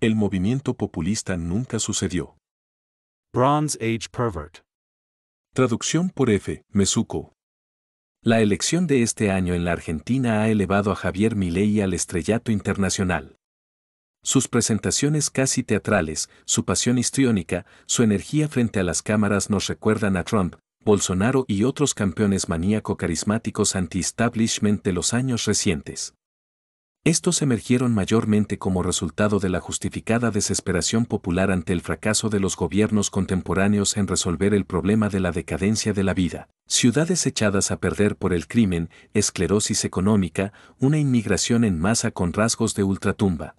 El movimiento populista nunca sucedió. Bronze Age Pervert. Traducción por F. Mesuco. La elección de este año en la Argentina ha elevado a Javier Milei al estrellato internacional. Sus presentaciones casi teatrales, su pasión histriónica, su energía frente a las cámaras nos recuerdan a Trump, Bolsonaro y otros campeones maníaco-carismáticos anti-establishment de los años recientes. Estos emergieron mayormente como resultado de la justificada desesperación popular ante el fracaso de los gobiernos contemporáneos en resolver el problema de la decadencia de la vida, ciudades echadas a perder por el crimen, esclerosis económica, una inmigración en masa con rasgos de ultratumba.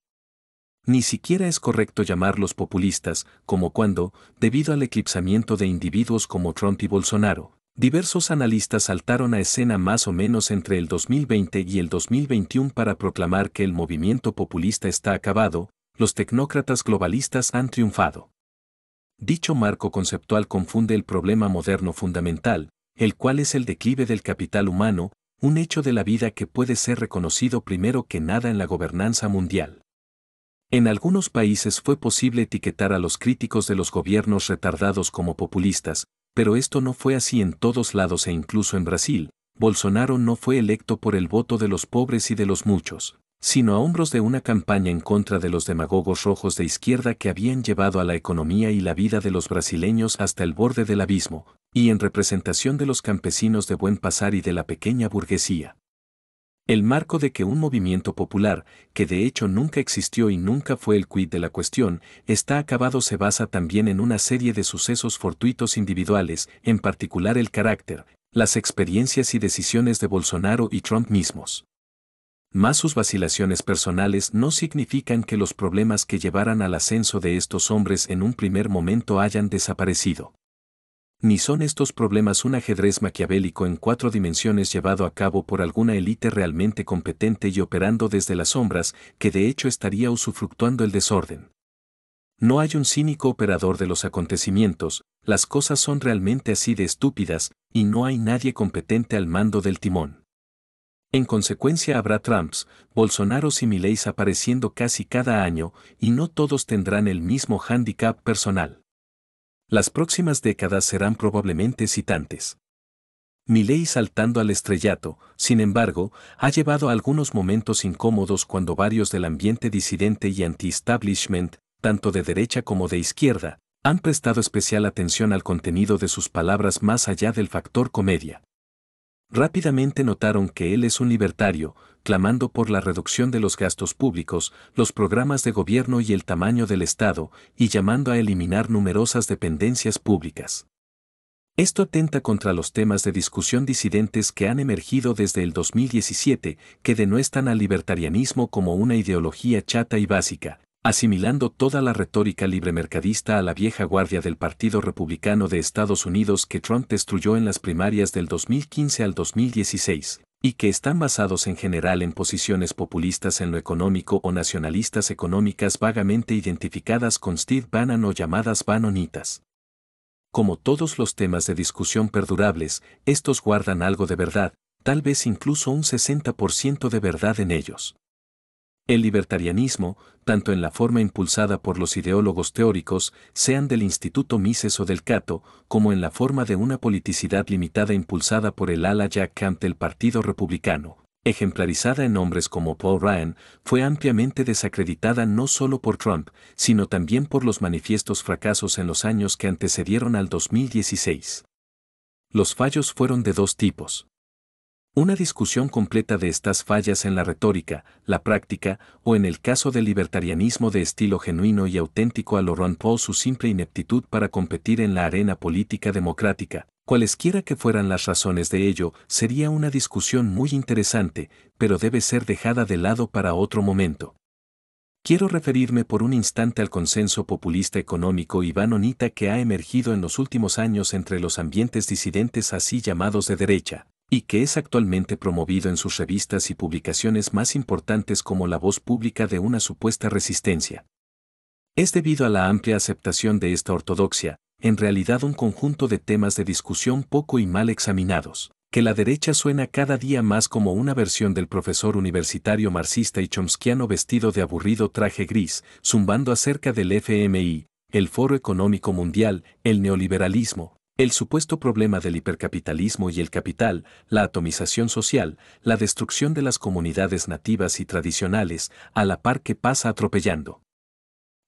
Ni siquiera es correcto llamarlos populistas, como cuando, debido al eclipsamiento de individuos como Trump y Bolsonaro, Diversos analistas saltaron a escena más o menos entre el 2020 y el 2021 para proclamar que el movimiento populista está acabado, los tecnócratas globalistas han triunfado. Dicho marco conceptual confunde el problema moderno fundamental, el cual es el declive del capital humano, un hecho de la vida que puede ser reconocido primero que nada en la gobernanza mundial. En algunos países fue posible etiquetar a los críticos de los gobiernos retardados como populistas, pero esto no fue así en todos lados e incluso en Brasil, Bolsonaro no fue electo por el voto de los pobres y de los muchos, sino a hombros de una campaña en contra de los demagogos rojos de izquierda que habían llevado a la economía y la vida de los brasileños hasta el borde del abismo, y en representación de los campesinos de buen pasar y de la pequeña burguesía. El marco de que un movimiento popular, que de hecho nunca existió y nunca fue el quid de la cuestión, está acabado se basa también en una serie de sucesos fortuitos individuales, en particular el carácter, las experiencias y decisiones de Bolsonaro y Trump mismos. Más sus vacilaciones personales no significan que los problemas que llevaran al ascenso de estos hombres en un primer momento hayan desaparecido. Ni son estos problemas un ajedrez maquiavélico en cuatro dimensiones llevado a cabo por alguna élite realmente competente y operando desde las sombras, que de hecho estaría usufructuando el desorden. No hay un cínico operador de los acontecimientos, las cosas son realmente así de estúpidas, y no hay nadie competente al mando del timón. En consecuencia habrá Trumps, Bolsonaros y Mileis apareciendo casi cada año, y no todos tendrán el mismo handicap personal. Las próximas décadas serán probablemente citantes. ley saltando al estrellato, sin embargo, ha llevado a algunos momentos incómodos cuando varios del ambiente disidente y anti-establishment, tanto de derecha como de izquierda, han prestado especial atención al contenido de sus palabras más allá del factor comedia. Rápidamente notaron que él es un libertario, clamando por la reducción de los gastos públicos, los programas de gobierno y el tamaño del Estado, y llamando a eliminar numerosas dependencias públicas. Esto atenta contra los temas de discusión disidentes que han emergido desde el 2017, que denuestan al libertarianismo como una ideología chata y básica, asimilando toda la retórica libremercadista a la vieja guardia del Partido Republicano de Estados Unidos que Trump destruyó en las primarias del 2015 al 2016, y que están basados en general en posiciones populistas en lo económico o nacionalistas económicas vagamente identificadas con Steve Bannon o llamadas Bannonitas. Como todos los temas de discusión perdurables, estos guardan algo de verdad, tal vez incluso un 60% de verdad en ellos. El libertarianismo, tanto en la forma impulsada por los ideólogos teóricos, sean del Instituto Mises o del Cato, como en la forma de una politicidad limitada impulsada por el ala Jack Camp del Partido Republicano, ejemplarizada en hombres como Paul Ryan, fue ampliamente desacreditada no solo por Trump, sino también por los manifiestos fracasos en los años que antecedieron al 2016. Los fallos fueron de dos tipos. Una discusión completa de estas fallas en la retórica, la práctica, o en el caso del libertarianismo de estilo genuino y auténtico a lo Ron Paul su simple ineptitud para competir en la arena política democrática, cualesquiera que fueran las razones de ello, sería una discusión muy interesante, pero debe ser dejada de lado para otro momento. Quiero referirme por un instante al consenso populista económico y vanonita que ha emergido en los últimos años entre los ambientes disidentes así llamados de derecha, y que es actualmente promovido en sus revistas y publicaciones más importantes como la voz pública de una supuesta resistencia. Es debido a la amplia aceptación de esta ortodoxia, en realidad un conjunto de temas de discusión poco y mal examinados, que la derecha suena cada día más como una versión del profesor universitario marxista y chomskiano vestido de aburrido traje gris, zumbando acerca del FMI, el Foro Económico Mundial, el neoliberalismo, el supuesto problema del hipercapitalismo y el capital, la atomización social, la destrucción de las comunidades nativas y tradicionales, a la par que pasa atropellando.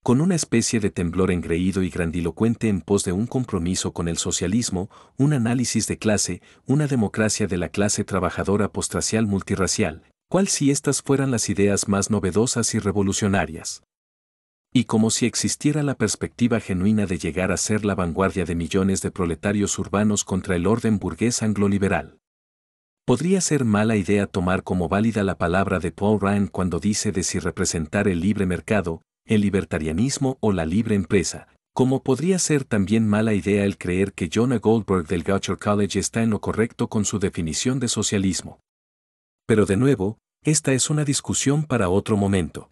Con una especie de temblor engreído y grandilocuente en pos de un compromiso con el socialismo, un análisis de clase, una democracia de la clase trabajadora postracial multirracial, cual si estas fueran las ideas más novedosas y revolucionarias. Y como si existiera la perspectiva genuina de llegar a ser la vanguardia de millones de proletarios urbanos contra el orden burgués angloliberal. Podría ser mala idea tomar como válida la palabra de Paul Ryan cuando dice de si representar el libre mercado, el libertarianismo o la libre empresa, como podría ser también mala idea el creer que Jonah Goldberg del Goucher College está en lo correcto con su definición de socialismo. Pero de nuevo, esta es una discusión para otro momento.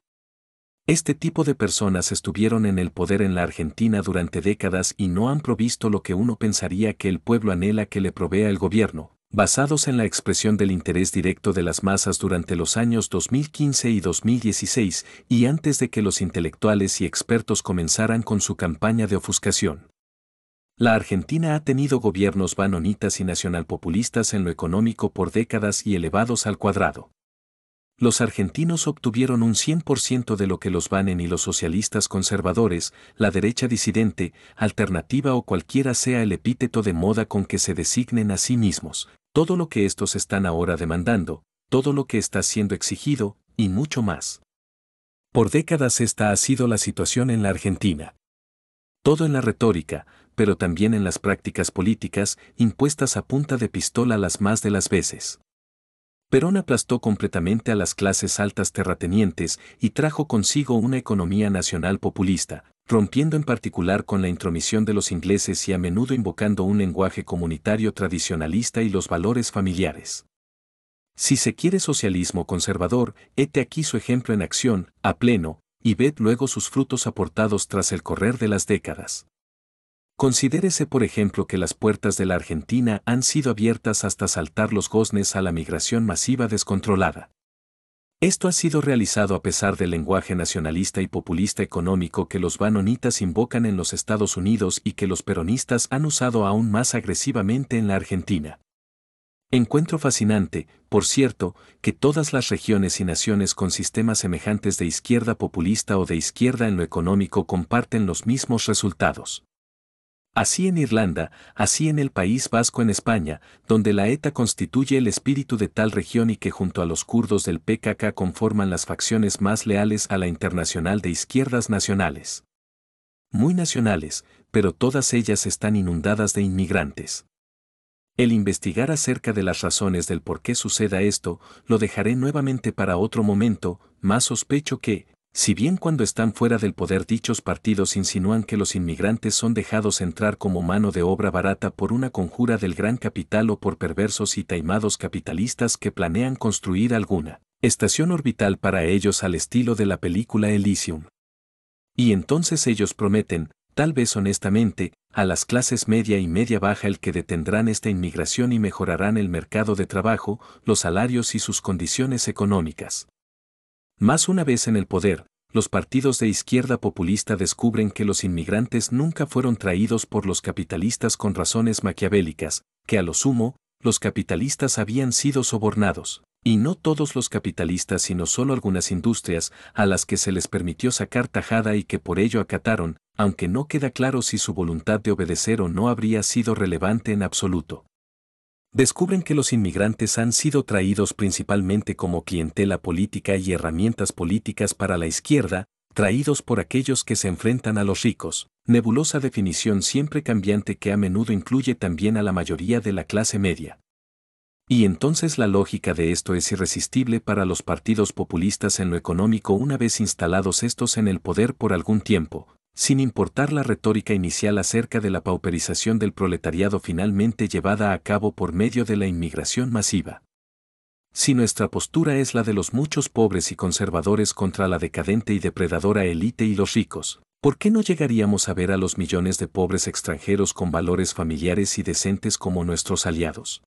Este tipo de personas estuvieron en el poder en la Argentina durante décadas y no han provisto lo que uno pensaría que el pueblo anhela que le provea el gobierno, basados en la expresión del interés directo de las masas durante los años 2015 y 2016 y antes de que los intelectuales y expertos comenzaran con su campaña de ofuscación. La Argentina ha tenido gobiernos banonitas y nacionalpopulistas en lo económico por décadas y elevados al cuadrado los argentinos obtuvieron un 100% de lo que los Banen y los socialistas conservadores, la derecha disidente, alternativa o cualquiera sea el epíteto de moda con que se designen a sí mismos, todo lo que estos están ahora demandando, todo lo que está siendo exigido, y mucho más. Por décadas esta ha sido la situación en la Argentina. Todo en la retórica, pero también en las prácticas políticas, impuestas a punta de pistola las más de las veces. Perón aplastó completamente a las clases altas terratenientes y trajo consigo una economía nacional populista, rompiendo en particular con la intromisión de los ingleses y a menudo invocando un lenguaje comunitario tradicionalista y los valores familiares. Si se quiere socialismo conservador, hete aquí su ejemplo en acción, a pleno, y ved luego sus frutos aportados tras el correr de las décadas. Considérese por ejemplo que las puertas de la Argentina han sido abiertas hasta saltar los goznes a la migración masiva descontrolada. Esto ha sido realizado a pesar del lenguaje nacionalista y populista económico que los banonitas invocan en los Estados Unidos y que los peronistas han usado aún más agresivamente en la Argentina. Encuentro fascinante, por cierto, que todas las regiones y naciones con sistemas semejantes de izquierda populista o de izquierda en lo económico comparten los mismos resultados. Así en Irlanda, así en el País Vasco en España, donde la ETA constituye el espíritu de tal región y que junto a los kurdos del PKK conforman las facciones más leales a la internacional de izquierdas nacionales. Muy nacionales, pero todas ellas están inundadas de inmigrantes. El investigar acerca de las razones del por qué suceda esto, lo dejaré nuevamente para otro momento, más sospecho que, si bien cuando están fuera del poder dichos partidos insinúan que los inmigrantes son dejados entrar como mano de obra barata por una conjura del gran capital o por perversos y taimados capitalistas que planean construir alguna estación orbital para ellos al estilo de la película Elysium. Y entonces ellos prometen, tal vez honestamente, a las clases media y media baja el que detendrán esta inmigración y mejorarán el mercado de trabajo, los salarios y sus condiciones económicas. Más una vez en el poder, los partidos de izquierda populista descubren que los inmigrantes nunca fueron traídos por los capitalistas con razones maquiavélicas, que a lo sumo, los capitalistas habían sido sobornados, y no todos los capitalistas sino solo algunas industrias a las que se les permitió sacar tajada y que por ello acataron, aunque no queda claro si su voluntad de obedecer o no habría sido relevante en absoluto descubren que los inmigrantes han sido traídos principalmente como clientela política y herramientas políticas para la izquierda, traídos por aquellos que se enfrentan a los ricos, nebulosa definición siempre cambiante que a menudo incluye también a la mayoría de la clase media. Y entonces la lógica de esto es irresistible para los partidos populistas en lo económico una vez instalados estos en el poder por algún tiempo, sin importar la retórica inicial acerca de la pauperización del proletariado finalmente llevada a cabo por medio de la inmigración masiva. Si nuestra postura es la de los muchos pobres y conservadores contra la decadente y depredadora élite y los ricos, ¿por qué no llegaríamos a ver a los millones de pobres extranjeros con valores familiares y decentes como nuestros aliados?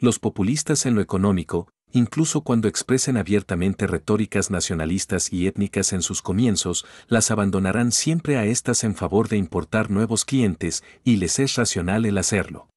Los populistas en lo económico, incluso cuando expresen abiertamente retóricas nacionalistas y étnicas en sus comienzos, las abandonarán siempre a estas en favor de importar nuevos clientes y les es racional el hacerlo.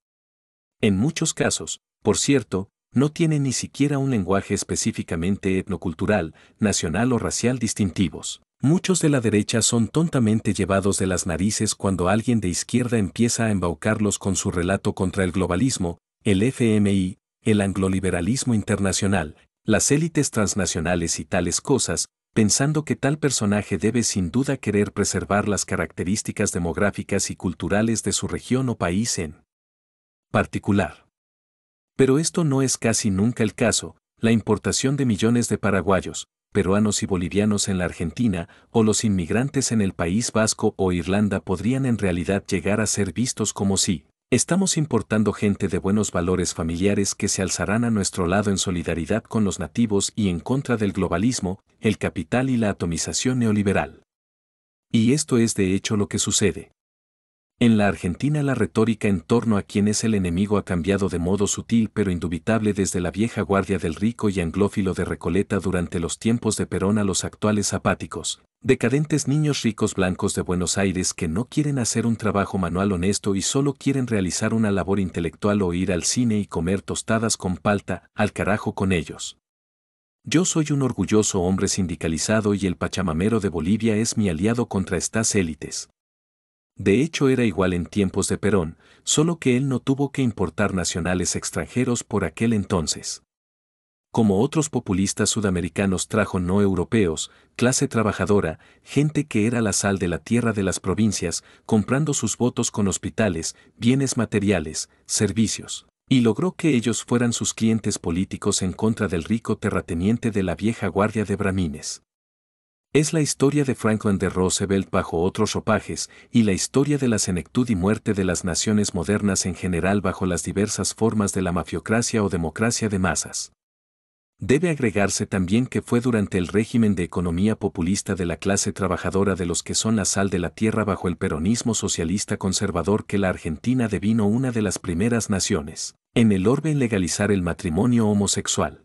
En muchos casos, por cierto, no tienen ni siquiera un lenguaje específicamente etnocultural, nacional o racial distintivos. Muchos de la derecha son tontamente llevados de las narices cuando alguien de izquierda empieza a embaucarlos con su relato contra el globalismo, el FMI, el angloliberalismo internacional, las élites transnacionales y tales cosas, pensando que tal personaje debe sin duda querer preservar las características demográficas y culturales de su región o país en particular. Pero esto no es casi nunca el caso, la importación de millones de paraguayos, peruanos y bolivianos en la Argentina, o los inmigrantes en el País Vasco o Irlanda podrían en realidad llegar a ser vistos como si, Estamos importando gente de buenos valores familiares que se alzarán a nuestro lado en solidaridad con los nativos y en contra del globalismo, el capital y la atomización neoliberal. Y esto es de hecho lo que sucede. En la Argentina la retórica en torno a quién es el enemigo ha cambiado de modo sutil pero indubitable desde la vieja guardia del rico y anglófilo de Recoleta durante los tiempos de Perón a los actuales apáticos, decadentes niños ricos blancos de Buenos Aires que no quieren hacer un trabajo manual honesto y solo quieren realizar una labor intelectual o ir al cine y comer tostadas con palta, al carajo con ellos. Yo soy un orgulloso hombre sindicalizado y el Pachamamero de Bolivia es mi aliado contra estas élites. De hecho era igual en tiempos de Perón, solo que él no tuvo que importar nacionales extranjeros por aquel entonces. Como otros populistas sudamericanos trajo no europeos, clase trabajadora, gente que era la sal de la tierra de las provincias, comprando sus votos con hospitales, bienes materiales, servicios. Y logró que ellos fueran sus clientes políticos en contra del rico terrateniente de la vieja guardia de Bramines. Es la historia de Franklin de Roosevelt bajo otros ropajes y la historia de la senectud y muerte de las naciones modernas en general bajo las diversas formas de la mafiocracia o democracia de masas. Debe agregarse también que fue durante el régimen de economía populista de la clase trabajadora de los que son la sal de la tierra bajo el peronismo socialista conservador que la Argentina devino una de las primeras naciones en el orbe en legalizar el matrimonio homosexual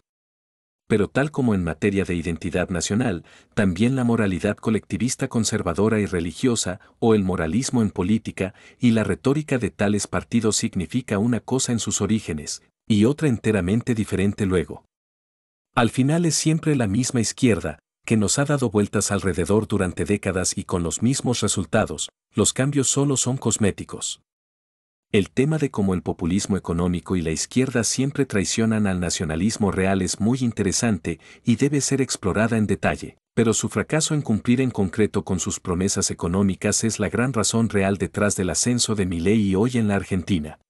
pero tal como en materia de identidad nacional, también la moralidad colectivista conservadora y religiosa, o el moralismo en política, y la retórica de tales partidos significa una cosa en sus orígenes, y otra enteramente diferente luego. Al final es siempre la misma izquierda, que nos ha dado vueltas alrededor durante décadas y con los mismos resultados, los cambios solo son cosméticos. El tema de cómo el populismo económico y la izquierda siempre traicionan al nacionalismo real es muy interesante y debe ser explorada en detalle, pero su fracaso en cumplir en concreto con sus promesas económicas es la gran razón real detrás del ascenso de Milei hoy en la Argentina.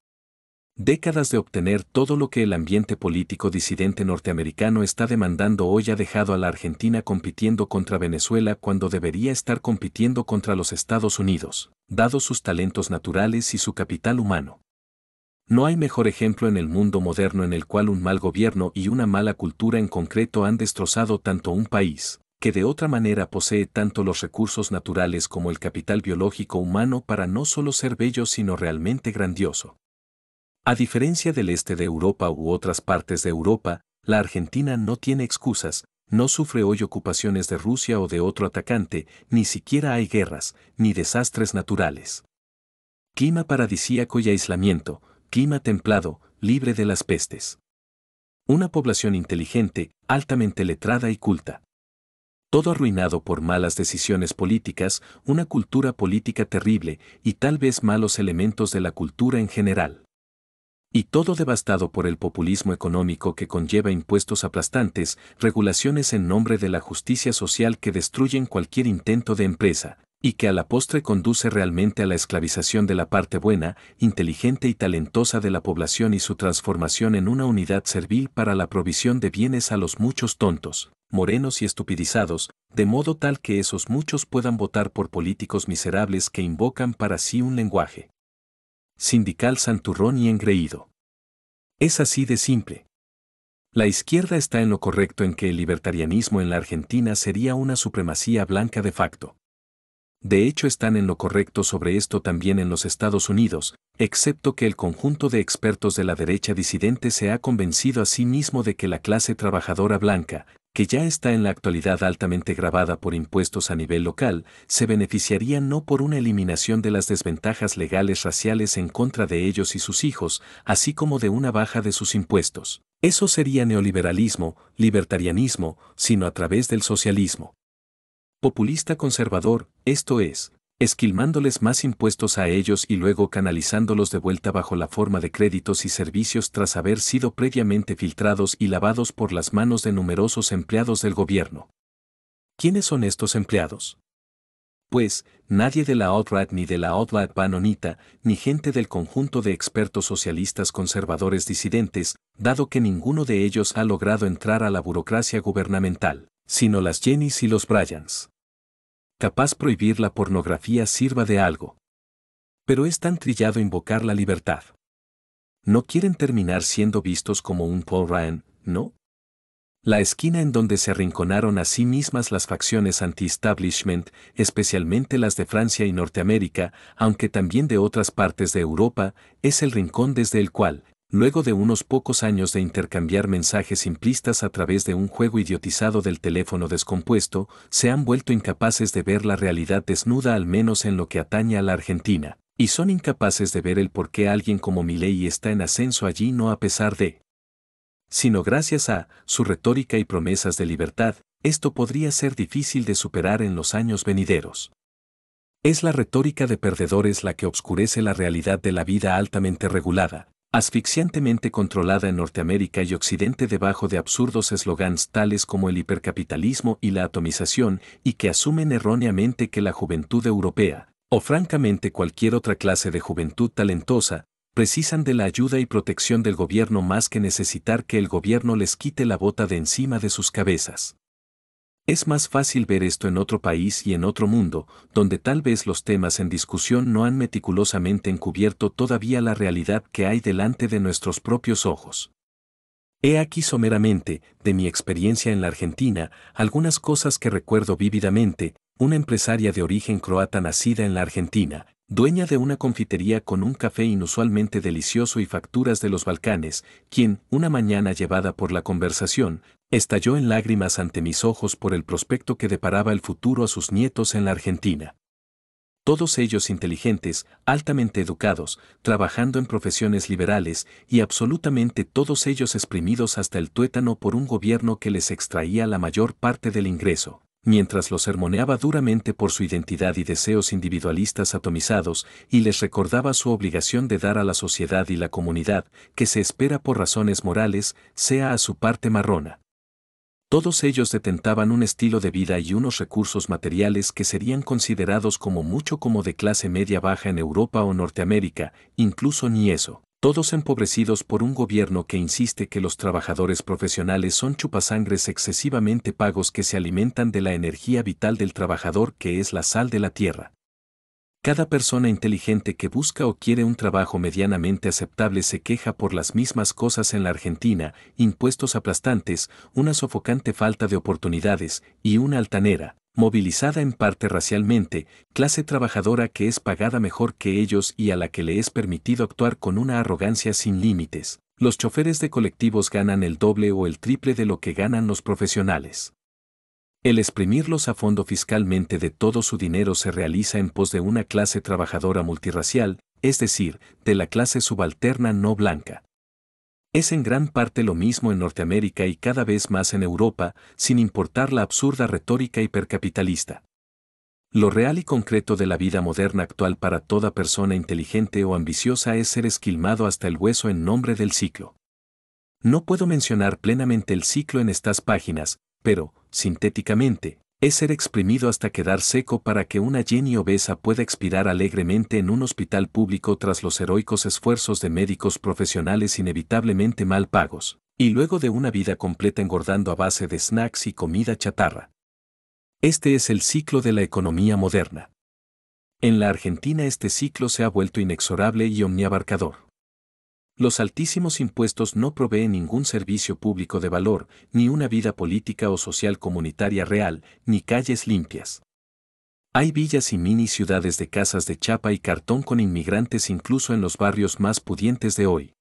Décadas de obtener todo lo que el ambiente político disidente norteamericano está demandando hoy ha dejado a la Argentina compitiendo contra Venezuela cuando debería estar compitiendo contra los Estados Unidos, dados sus talentos naturales y su capital humano. No hay mejor ejemplo en el mundo moderno en el cual un mal gobierno y una mala cultura en concreto han destrozado tanto un país, que de otra manera posee tanto los recursos naturales como el capital biológico humano para no solo ser bello sino realmente grandioso. A diferencia del este de Europa u otras partes de Europa, la Argentina no tiene excusas, no sufre hoy ocupaciones de Rusia o de otro atacante, ni siquiera hay guerras, ni desastres naturales. Clima paradisíaco y aislamiento, clima templado, libre de las pestes. Una población inteligente, altamente letrada y culta. Todo arruinado por malas decisiones políticas, una cultura política terrible y tal vez malos elementos de la cultura en general. Y todo devastado por el populismo económico que conlleva impuestos aplastantes, regulaciones en nombre de la justicia social que destruyen cualquier intento de empresa, y que a la postre conduce realmente a la esclavización de la parte buena, inteligente y talentosa de la población y su transformación en una unidad servil para la provisión de bienes a los muchos tontos, morenos y estupidizados, de modo tal que esos muchos puedan votar por políticos miserables que invocan para sí un lenguaje sindical santurrón y engreído. Es así de simple. La izquierda está en lo correcto en que el libertarianismo en la Argentina sería una supremacía blanca de facto. de hecho están en lo correcto sobre esto también en los Estados Unidos, excepto que el conjunto de expertos de la derecha disidente se ha convencido a sí mismo de que la clase trabajadora blanca, que ya está en la actualidad altamente grabada por impuestos a nivel local, se beneficiaría no por una eliminación de las desventajas legales raciales en contra de ellos y sus hijos, así como de una baja de sus impuestos. Eso sería neoliberalismo, libertarianismo, sino a través del socialismo. Populista conservador, esto es, esquilmándoles más impuestos a ellos y luego canalizándolos de vuelta bajo la forma de créditos y servicios tras haber sido previamente filtrados y lavados por las manos de numerosos empleados del gobierno. ¿Quiénes son estos empleados? Pues, nadie de la alt ni de la alt banonita, ni gente del conjunto de expertos socialistas conservadores disidentes, dado que ninguno de ellos ha logrado entrar a la burocracia gubernamental, sino las Jennys y los Bryans capaz prohibir la pornografía sirva de algo. Pero es tan trillado invocar la libertad. No quieren terminar siendo vistos como un Paul Ryan, ¿no? La esquina en donde se arrinconaron a sí mismas las facciones anti-establishment, especialmente las de Francia y Norteamérica, aunque también de otras partes de Europa, es el rincón desde el cual, luego de unos pocos años de intercambiar mensajes simplistas a través de un juego idiotizado del teléfono descompuesto, se han vuelto incapaces de ver la realidad desnuda al menos en lo que atañe a la Argentina, y son incapaces de ver el por qué alguien como Milei está en ascenso allí no a pesar de, sino gracias a su retórica y promesas de libertad, esto podría ser difícil de superar en los años venideros. Es la retórica de perdedores la que obscurece la realidad de la vida altamente regulada, asfixiantemente controlada en Norteamérica y Occidente debajo de absurdos eslogans tales como el hipercapitalismo y la atomización, y que asumen erróneamente que la juventud europea, o francamente cualquier otra clase de juventud talentosa, precisan de la ayuda y protección del gobierno más que necesitar que el gobierno les quite la bota de encima de sus cabezas. Es más fácil ver esto en otro país y en otro mundo, donde tal vez los temas en discusión no han meticulosamente encubierto todavía la realidad que hay delante de nuestros propios ojos. He aquí someramente, de mi experiencia en la Argentina, algunas cosas que recuerdo vívidamente, una empresaria de origen croata nacida en la Argentina, dueña de una confitería con un café inusualmente delicioso y facturas de los Balcanes, quien, una mañana llevada por la conversación, estalló en lágrimas ante mis ojos por el prospecto que deparaba el futuro a sus nietos en la Argentina. Todos ellos inteligentes, altamente educados, trabajando en profesiones liberales y absolutamente todos ellos exprimidos hasta el tuétano por un gobierno que les extraía la mayor parte del ingreso mientras los sermoneaba duramente por su identidad y deseos individualistas atomizados, y les recordaba su obligación de dar a la sociedad y la comunidad, que se espera por razones morales, sea a su parte marrona. Todos ellos detentaban un estilo de vida y unos recursos materiales que serían considerados como mucho como de clase media baja en Europa o Norteamérica, incluso ni eso todos empobrecidos por un gobierno que insiste que los trabajadores profesionales son chupasangres excesivamente pagos que se alimentan de la energía vital del trabajador que es la sal de la tierra. Cada persona inteligente que busca o quiere un trabajo medianamente aceptable se queja por las mismas cosas en la Argentina, impuestos aplastantes, una sofocante falta de oportunidades y una altanera, movilizada en parte racialmente, clase trabajadora que es pagada mejor que ellos y a la que le es permitido actuar con una arrogancia sin límites. Los choferes de colectivos ganan el doble o el triple de lo que ganan los profesionales. El exprimirlos a fondo fiscalmente de todo su dinero se realiza en pos de una clase trabajadora multirracial, es decir, de la clase subalterna no blanca. Es en gran parte lo mismo en Norteamérica y cada vez más en Europa, sin importar la absurda retórica hipercapitalista. Lo real y concreto de la vida moderna actual para toda persona inteligente o ambiciosa es ser esquilmado hasta el hueso en nombre del ciclo. No puedo mencionar plenamente el ciclo en estas páginas, pero, sintéticamente, es ser exprimido hasta quedar seco para que una Jenny obesa pueda expirar alegremente en un hospital público tras los heroicos esfuerzos de médicos profesionales inevitablemente mal pagos, y luego de una vida completa engordando a base de snacks y comida chatarra. Este es el ciclo de la economía moderna. En la Argentina este ciclo se ha vuelto inexorable y omniabarcador. Los altísimos impuestos no proveen ningún servicio público de valor, ni una vida política o social comunitaria real, ni calles limpias. Hay villas y mini ciudades de casas de chapa y cartón con inmigrantes incluso en los barrios más pudientes de hoy.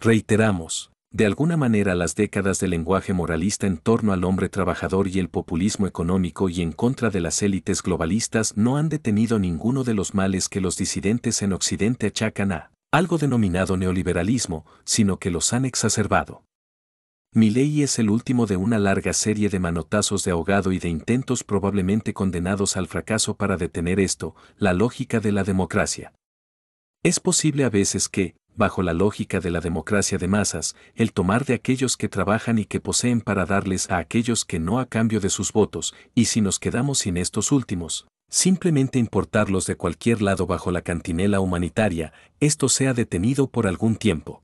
Reiteramos, de alguna manera las décadas de lenguaje moralista en torno al hombre trabajador y el populismo económico y en contra de las élites globalistas no han detenido ninguno de los males que los disidentes en Occidente achacan a algo denominado neoliberalismo, sino que los han exacerbado. Mi ley es el último de una larga serie de manotazos de ahogado y de intentos probablemente condenados al fracaso para detener esto, la lógica de la democracia. Es posible a veces que, bajo la lógica de la democracia de masas, el tomar de aquellos que trabajan y que poseen para darles a aquellos que no a cambio de sus votos, y si nos quedamos sin estos últimos, simplemente importarlos de cualquier lado bajo la cantinela humanitaria, esto sea detenido por algún tiempo.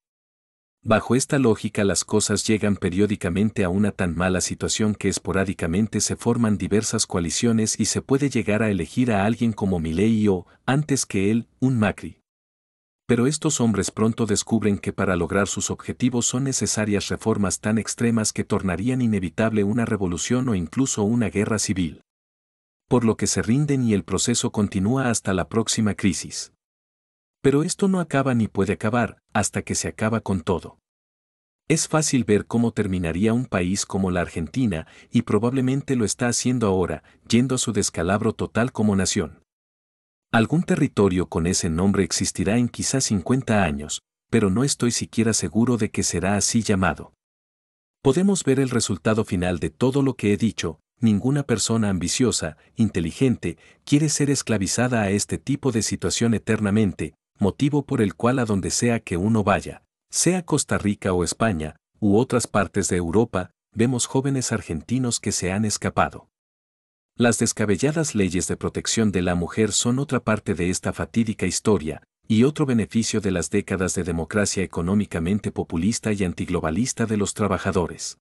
Bajo esta lógica las cosas llegan periódicamente a una tan mala situación que esporádicamente se forman diversas coaliciones y se puede llegar a elegir a alguien como Milei o, antes que él, un Macri. Pero estos hombres pronto descubren que para lograr sus objetivos son necesarias reformas tan extremas que tornarían inevitable una revolución o incluso una guerra civil. Por lo que se rinden y el proceso continúa hasta la próxima crisis. Pero esto no acaba ni puede acabar, hasta que se acaba con todo. Es fácil ver cómo terminaría un país como la Argentina, y probablemente lo está haciendo ahora, yendo a su descalabro total como nación. Algún territorio con ese nombre existirá en quizás 50 años, pero no estoy siquiera seguro de que será así llamado. Podemos ver el resultado final de todo lo que he dicho, ninguna persona ambiciosa, inteligente, quiere ser esclavizada a este tipo de situación eternamente, motivo por el cual a donde sea que uno vaya, sea Costa Rica o España, u otras partes de Europa, vemos jóvenes argentinos que se han escapado. Las descabelladas leyes de protección de la mujer son otra parte de esta fatídica historia, y otro beneficio de las décadas de democracia económicamente populista y antiglobalista de los trabajadores.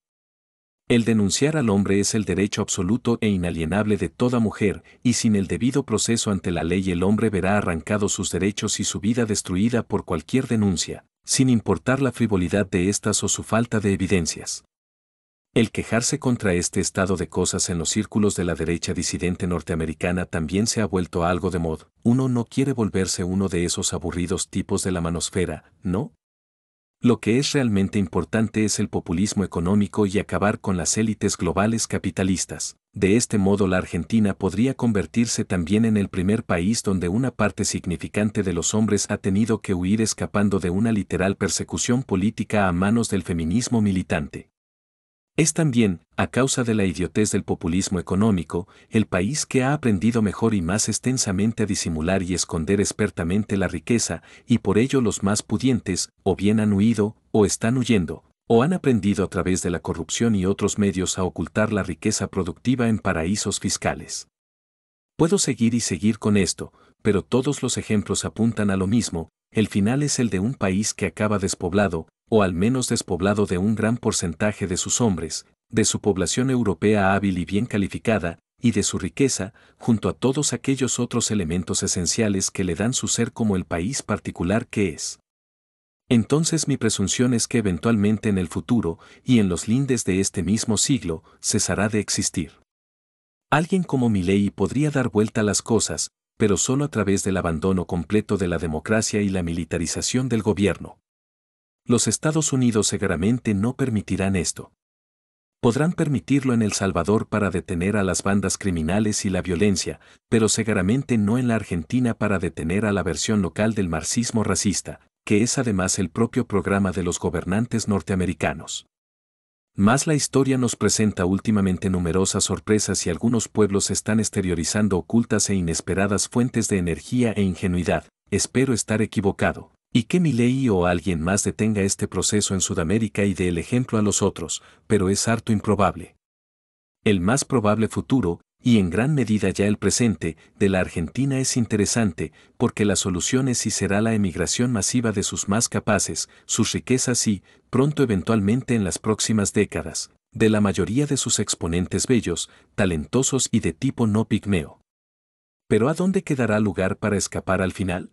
El denunciar al hombre es el derecho absoluto e inalienable de toda mujer, y sin el debido proceso ante la ley el hombre verá arrancados sus derechos y su vida destruida por cualquier denuncia, sin importar la frivolidad de estas o su falta de evidencias. El quejarse contra este estado de cosas en los círculos de la derecha disidente norteamericana también se ha vuelto algo de mod. Uno no quiere volverse uno de esos aburridos tipos de la manosfera, ¿no? Lo que es realmente importante es el populismo económico y acabar con las élites globales capitalistas. De este modo la Argentina podría convertirse también en el primer país donde una parte significante de los hombres ha tenido que huir escapando de una literal persecución política a manos del feminismo militante. Es también, a causa de la idiotez del populismo económico, el país que ha aprendido mejor y más extensamente a disimular y esconder expertamente la riqueza, y por ello los más pudientes, o bien han huido, o están huyendo, o han aprendido a través de la corrupción y otros medios a ocultar la riqueza productiva en paraísos fiscales. Puedo seguir y seguir con esto, pero todos los ejemplos apuntan a lo mismo, el final es el de un país que acaba despoblado, o al menos despoblado de un gran porcentaje de sus hombres, de su población europea hábil y bien calificada, y de su riqueza, junto a todos aquellos otros elementos esenciales que le dan su ser como el país particular que es. Entonces mi presunción es que eventualmente en el futuro, y en los lindes de este mismo siglo, cesará de existir. Alguien como Milei podría dar vuelta a las cosas, pero solo a través del abandono completo de la democracia y la militarización del gobierno. Los Estados Unidos seguramente no permitirán esto. Podrán permitirlo en El Salvador para detener a las bandas criminales y la violencia, pero seguramente no en la Argentina para detener a la versión local del marxismo racista, que es además el propio programa de los gobernantes norteamericanos. Más la historia nos presenta últimamente numerosas sorpresas y algunos pueblos están exteriorizando ocultas e inesperadas fuentes de energía e ingenuidad, espero estar equivocado. Y que ley o alguien más detenga este proceso en Sudamérica y dé el ejemplo a los otros, pero es harto improbable. El más probable futuro, y en gran medida ya el presente, de la Argentina es interesante, porque la solución es y será la emigración masiva de sus más capaces, sus riquezas y, pronto eventualmente en las próximas décadas, de la mayoría de sus exponentes bellos, talentosos y de tipo no pigmeo. Pero ¿a dónde quedará lugar para escapar al final?